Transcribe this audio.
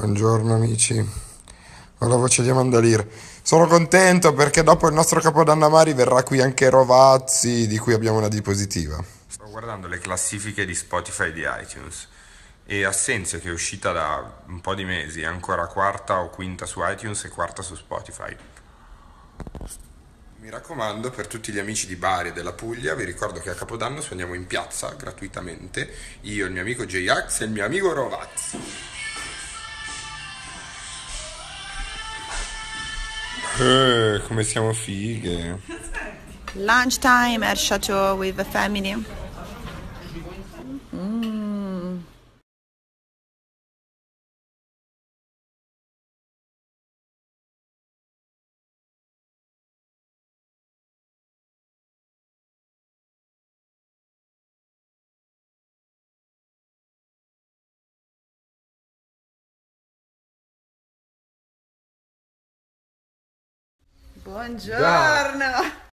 Buongiorno amici, ho la voce di Amanda Lear. Sono contento perché dopo il nostro Capodanno Mari verrà qui anche Rovazzi, di cui abbiamo una diapositiva. Sto guardando le classifiche di Spotify e di iTunes e Assenzio che è uscita da un po' di mesi è ancora quarta o quinta su iTunes e quarta su Spotify. Mi raccomando, per tutti gli amici di Bari e della Puglia, vi ricordo che a Capodanno suoniamo in piazza gratuitamente, io, il mio amico J-Ax e il mio amico Rovazzi. Eh, come siamo fighe. Lunchtime at Chateau with the family. Mm. Buongiorno.